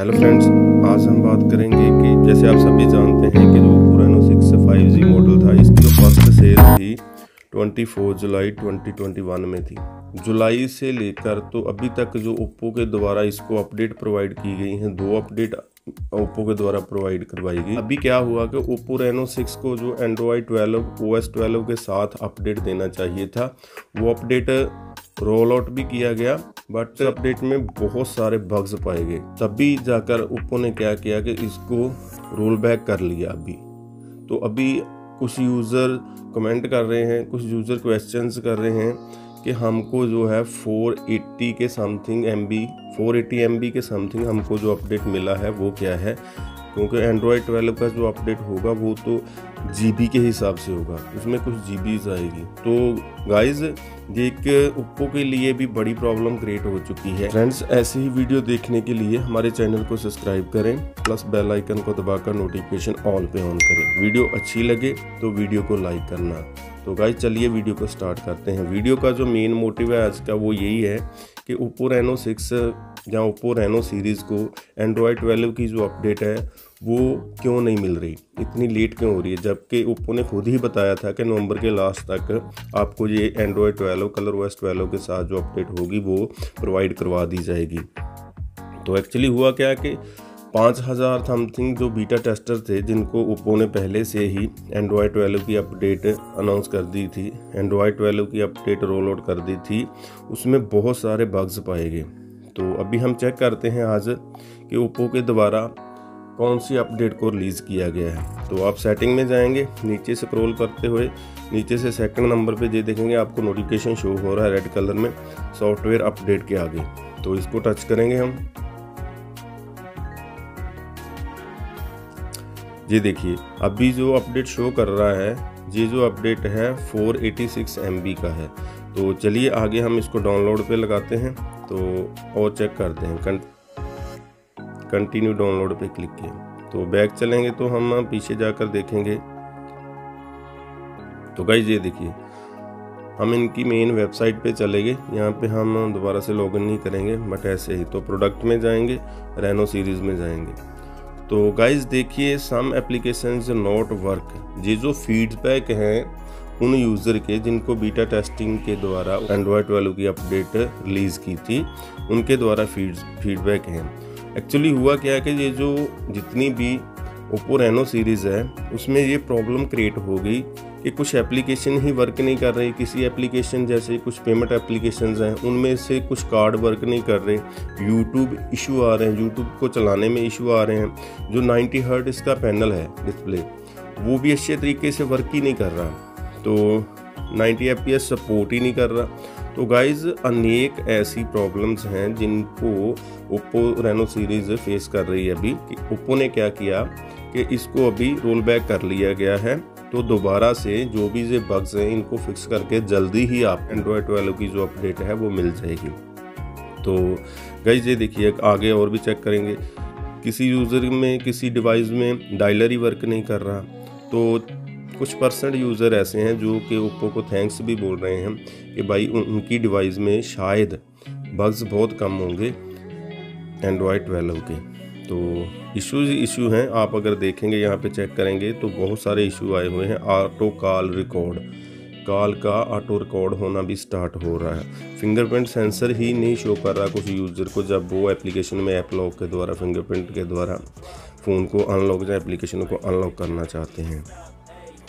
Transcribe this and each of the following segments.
Hello friends आज हम बात करेंगे कि जैसे आप सभी जानते हैं कि जो पुरानो सिक्स फाइव जी मॉडल था, इसकी जो फ़र्स्ट सेल थी 24 जुलाई 2021 में थी। जुलाई से लेकर तो अभी तक जो ओप्पो के द्वारा इसको अपडेट प्रोवाइड की गई हैं, दो अपडेट ओप्पो के द्वारा प्रोवाइड करवाई गई अभी क्या हुआ कि ओप्पो रेनो 6 को जो एंड्रॉयड 12 ओ एस ट्वेल्व के साथ अपडेट देना चाहिए था। वो अपडेट रोल आउट भी किया गया बट अपडेट में बहुत सारे बग्स पाए गए। तभी जाकर ओप्पो ने क्या किया कि इसको रोल बैक कर लिया अभी। तो अभी कुछ यूज़र कमेंट कर रहे हैं, कुछ यूज़र क्वेश्चंस कर रहे हैं। कि हमको जो है 480 के something M B four eighty के समथिंग हमको जो अपडेट मिला है, वो क्या है? क्योंकि एंड्रॉयड 12 का जो अपडेट होगा, वो तो जीबी के हिसाब से होगा। उसमें कुछ जी बीज आएगी। तो गाइज़ ये एक ओप्पो के लिए भी बड़ी प्रॉब्लम क्रिएट हो चुकी है। फ्रेंड्स ऐसे ही वीडियो देखने के लिए हमारे चैनल को सब्सक्राइब करें प्लस बेल आइकन को दबाकर नोटिफिकेशन ऑल पे ऑन करें। वीडियो अच्छी लगे तो वीडियो को लाइक करना। तो गाइज़ चलिए वीडियो को स्टार्ट करते हैं। वीडियो का जो मेन मोटिव है, आज का वो यही है कि ओप्पो रेनो सिक्स या ओप्पो रेनो सीरीज़ को एंड्रॉयड ट्वेल्व की जो अपडेट है, वो क्यों नहीं मिल रही? इतनी लेट क्यों हो रही है? जबकि ओप्पो ने खुद ही बताया था कि नवंबर के लास्ट तक आपको ये Android twelve colour OS twelve के साथ जो अपडेट होगी, वो प्रोवाइड करवा दी जाएगी। तो एक्चुअली हुआ क्या कि पाँच हज़ार समथिंग जो बीटा टेस्टर थे, जिनको ओप्पो ने पहले से ही एंड्रॉयड ट्वेल्व की अपडेट अनाउंस कर दी थी एंड्रॉयड ट्वेल्व की अपडेट रोल आउट कर दी थी, उसमें बहुत सारे बग्स पाए गए। तो अभी हम चेक करते हैं आज कि ओप्पो के द्वारा कौन सी अपडेट को रिलीज़ किया गया है। तो आप सेटिंग में जाएँगे, नीचे से स्क्रॉल करते हुए, नीचे से सेकंड नंबर पे ये देखेंगे, आपको नोटिफिकेशन शो हो रहा है रेड कलर में सॉफ्टवेयर अपडेट के आगे। तो इसको टच करेंगे हम। ये देखिए, अभी जो अपडेट शो कर रहा है, ये जो अपडेट है 486 एटी का है। तो चलिए आगे हम इसको डाउनलोड पे लगाते हैं तो और चेक करते हैं। कंटिन्यू डाउनलोड पे क्लिक किया तो बैक चलेंगे तो हम पीछे जाकर देखेंगे। तो गाइज़ ये देखिए, हम इनकी मेन वेबसाइट पे चले गए यहाँ पे हम दोबारा से लॉगिन नहीं करेंगे, बट ऐसे ही तो प्रोडक्ट में जाएँगे रेनो सीरीज़ में जाएँगे। तो गाइज़ देखिए सम एप्लीकेशन नॉट वर्क ये जो फीडबैक हैं उन यूज़र के, जिनको बीटा टेस्टिंग के द्वारा एंड्रॉयड ट्वेल्व की अपडेट रिलीज़ की थी, उनके द्वारा फ़ीड फीडबैक हैं। एक्चुअली हुआ क्या है कि ये जो जितनी भी ओप्पो रेनो सीरीज़ है, उसमें ये प्रॉब्लम क्रिएट हो गई। कि कुछ एप्लीकेशन ही वर्क नहीं कर रही, किसी एप्लीकेशन जैसे कुछ पेमेंट एप्लीकेशन हैं, उनमें से कुछ कार्ड वर्क नहीं कर रहे। यूट्यूब इशू आ रहे हैं यूट्यूब को चलाने में इशू आ रहे हैं। जो 90 हर्ट इसका पैनल है डिस्प्ले वो भी अच्छे तरीके से वर्क ही नहीं कर रहा। तो 90 एफ़ सपोर्ट ही नहीं कर रहा। तो गाइज़ अनेक ऐसी प्रॉब्लम्स हैं जिनको ओप्पो रेनो सीरीज़ फेस कर रही है अभी कि ओप्पो ने क्या किया कि इसको अभी रोल बैक कर लिया गया है। तो दोबारा से जो भी ये बग्स हैं, इनको फिक्स करके जल्दी ही आप एंड्रॉयड ट्वेल्व की जो अपडेट है, वो मिल जाएगी। तो गई ये देखिए आगे और भी चेक करेंगे। किसी यूज़र में, किसी डिवाइस में डायलर ही वर्क नहीं कर रहा। तो कुछ परसेंट यूज़र ऐसे हैं जो कि ओप्पो को थैंक्स भी बोल रहे हैं कि भाई उनकी डिवाइस में शायद बग्स बहुत कम होंगे एंड्रॉयड ट्वेल्व के। तो इश्यूज़ इशू हैं। आप अगर देखेंगे, यहाँ पे चेक करेंगे तो बहुत सारे इशू आए हुए हैं। ऑटो कॉल रिकॉर्ड कॉल का ऑटो रिकॉर्ड होना भी स्टार्ट हो रहा है। फिंगरप्रिंट सेंसर ही नहीं शो कर रहा कुछ यूज़र को, जब वो एप्लीकेशन में ऐप लॉक के द्वारा फिंगरप्रिंट के द्वारा फ़ोन को अनलॉक या एप्लीकेशन को अनलॉक करना चाहते हैं।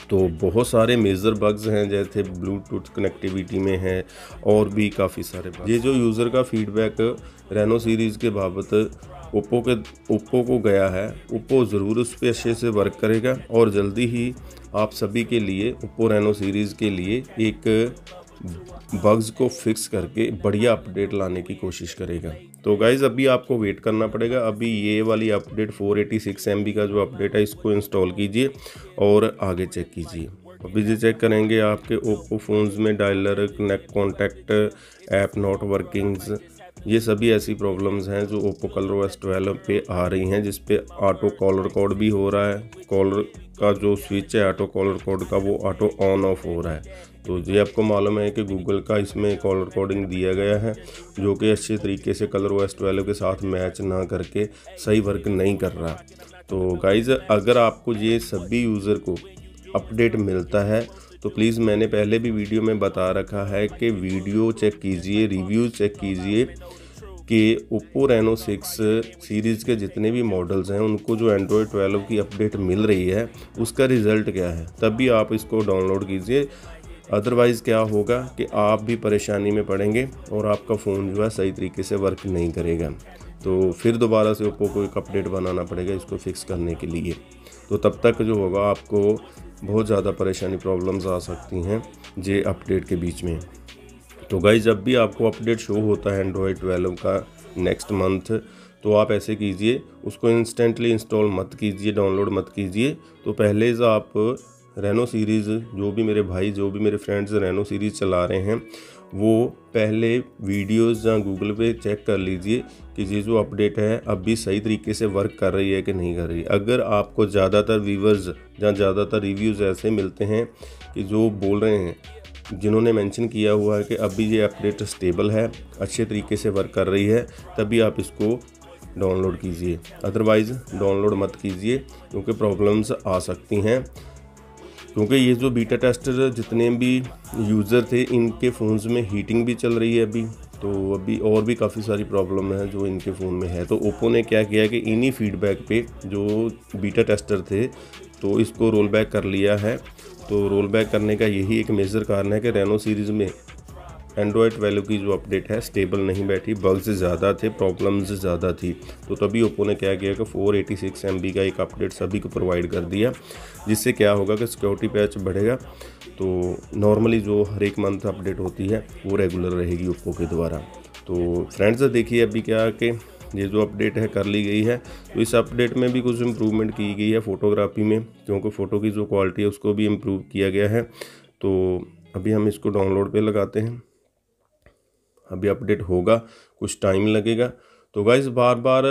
तो बहुत सारे मेजर बग्स हैं, जैसे ब्लूटूथ कनेक्टिविटी में है, और भी काफ़ी सारे ये जो यूज़र का फीडबैक रेनो सीरीज़ के बाबत ओप्पो के, ओप्पो को गया है। ओप्पो ज़रूर उस पर अच्छे से वर्क करेगा और जल्दी ही आप सभी के लिए, ओप्पो रेनो सीरीज़ के लिए एक बग्स को फिक्स करके बढ़िया अपडेट लाने की कोशिश करेगा। तो गाइज़ अभी आपको वेट करना पड़ेगा। अभी ये वाली अपडेट 486 एमबी का जो अपडेट है, इसको इंस्टॉल कीजिए और आगे चेक कीजिए। अभी जो चेक करेंगे आपके ओप्पो फ़ोन्स में dialer connect contact app not workings ये सभी ऐसी प्रॉब्लम्स हैं जो ओप्पो कलर ओएस ट्वेल्व पे आ रही हैं, जिस पे ऑटो कॉलर कोड भी हो रहा है। कॉलर का जो स्विच है ऑटो कॉलर कोड का, वो ऑटो ऑन ऑफ़ हो रहा है। तो ये आपको मालूम है कि गूगल का इसमें कॉलर कोडिंग दिया गया है, जो कि अच्छे तरीके से कलर ओएस ट्वेल्व के साथ मैच ना करके सही वर्क नहीं कर रहा। तो गाइज़ अगर आपको ये सभी यूज़र को अपडेट मिलता है तो प्लीज़ मैंने पहले भी वीडियो में बता रखा है कि वीडियो चेक कीजिए रिव्यू चेक कीजिए कि ओप्पो रेनो सिक्स सीरीज़ के जितने भी मॉडल्स हैं, उनको जो एंड्रॉयड 12 की अपडेट मिल रही है, उसका रिज़ल्ट क्या है? तब भी आप इसको डाउनलोड कीजिए। अदरवाइज़ क्या होगा कि आप भी परेशानी में पड़ेंगे और आपका फ़ोन जो है सही तरीके से वर्क नहीं करेगा। तो फिर दोबारा से ओप्पो को एक अपडेट बनाना पड़ेगा इसको फिक्स करने के लिए। तो तब तक जो होगा, आपको बहुत ज़्यादा परेशानी प्रॉब्लम्स आ सकती हैं जे अपडेट के बीच में। तो गाई जब भी आपको अपडेट शो होता है एंड्रॉयड ट्वेल्व का नेक्स्ट मंथ तो आप ऐसे कीजिए, उसको इंस्टेंटली इंस्टॉल मत कीजिए डाउनलोड मत कीजिए। तो पहले से आप रेनो सीरीज़ जो भी मेरे भाई, जो भी मेरे फ्रेंड्स रेनो सीरीज़ चला रहे हैं वो पहले वीडियोस या गूगल पे चेक कर लीजिए कि ये जो अपडेट है, अब भी सही तरीके से वर्क कर रही है कि नहीं कर रही। अगर आपको ज़्यादातर व्यूवर्स या ज़्यादातर रिव्यूज़ ऐसे मिलते हैं कि जो बोल रहे हैं, जिन्होंने मेंशन किया हुआ है कि अभी ये अपडेट स्टेबल है, अच्छे तरीके से वर्क कर रही है, तभी आप इसको डाउनलोड कीजिए। अदरवाइज़ डाउनलोड मत कीजिए, क्योंकि प्रॉब्लम्स आ सकती हैं। क्योंकि ये जो बीटा टेस्टर जितने भी यूज़र थे, इनके फ़ोन्स में हीटिंग भी चल रही है अभी। तो अभी और भी काफ़ी सारी प्रॉब्लम है जो इनके फ़ोन में है। तो ओप्पो ने क्या किया कि इन्हीं फीडबैक पे जो बीटा टेस्टर थे तो इसको रोल बैक कर लिया है। तो रोल बैक करने का यही एक मेजर कारण है कि रेनो सीरीज़ में एंड्रॉयड वैल्यू की जो अपडेट है स्टेबल नहीं बैठी बग्स ज़्यादा थे प्रॉब्लम्स ज़्यादा थी। तो तभी ओप्पो ने क्या किया कि four eighty six M B का एक अपडेट सभी को प्रोवाइड कर दिया, जिससे क्या होगा कि सिक्योरिटी पैच बढ़ेगा। तो नॉर्मली जो हर एक मंथ अपडेट होती है, वो रेगुलर रहेगी ओप्पो के द्वारा। तो फ्रेंड्स देखिए अभी क्या कि ये जो अपडेट है, कर ली गई है। तो इस अपडेट में भी कुछ इम्प्रूवमेंट की गई है फ़ोटोग्राफी में, क्योंकि फ़ोटो की जो क्वालिटी है, उसको भी इम्प्रूव किया गया है। तो अभी हम इसको डाउनलोड पे लगाते हैं। अभी अपडेट होगा, कुछ टाइम लगेगा। तो गाइज़ बार बार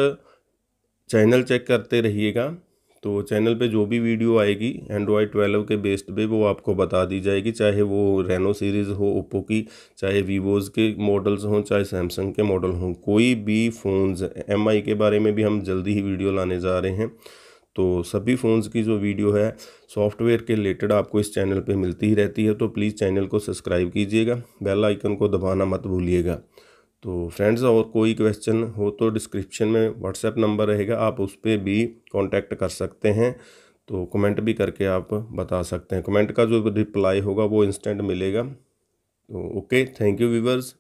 चैनल चेक करते रहिएगा। तो चैनल पे जो भी वीडियो आएगी एंड्रॉयड ट्वेल्व के बेस्ड पे, वो आपको बता दी जाएगी। चाहे वो रेनो सीरीज़ हो ओप्पो की, चाहे वीवोज़ के मॉडल्स हों, चाहे सैमसंग के मॉडल हों, कोई भी फ़ोन्स एम के बारे में भी हम जल्दी ही वीडियो लाने जा रहे हैं। तो सभी फ़ोन्स की जो वीडियो है सॉफ्टवेयर के रिलेटेड आपको इस चैनल पे मिलती ही रहती है तो प्लीज़ चैनल को सब्सक्राइब कीजिएगा बेल आइकन को दबाना मत भूलिएगा। तो फ्रेंड्स और कोई क्वेश्चन हो तो डिस्क्रिप्शन में व्हाट्सएप नंबर रहेगा, आप उस पर भी कॉन्टैक्ट कर सकते हैं। तो कमेंट भी करके आप बता सकते हैं। कमेंट का जो रिप्लाई होगा, वो इंस्टेंट मिलेगा। तो ओके थैंक यू व्यूवर्स